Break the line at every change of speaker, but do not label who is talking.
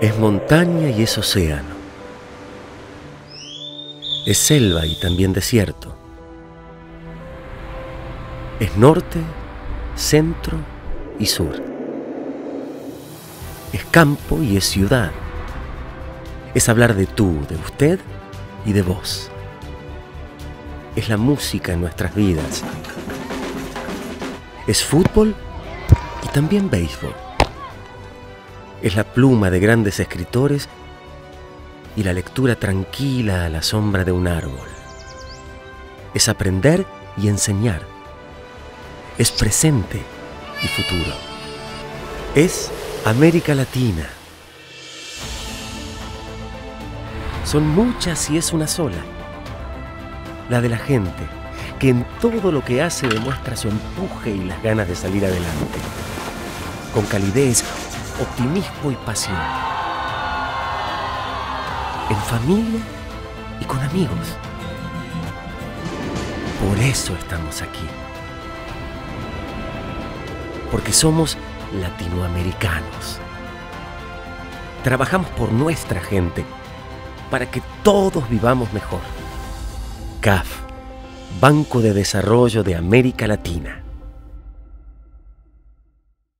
Es montaña y es océano. Es selva y también desierto. Es norte, centro y sur. Es campo y es ciudad. Es hablar de tú, de usted y de vos. Es la música en nuestras vidas. Es fútbol y también béisbol. Es la pluma de grandes escritores y la lectura tranquila a la sombra de un árbol. Es aprender y enseñar. Es presente y futuro. Es América Latina. Son muchas y es una sola. La de la gente, que en todo lo que hace demuestra su empuje y las ganas de salir adelante. Con calidez, optimismo y pasión. En familia y con amigos. Por eso estamos aquí. Porque somos latinoamericanos. Trabajamos por nuestra gente, para que todos vivamos mejor. CAF, Banco de Desarrollo de América Latina.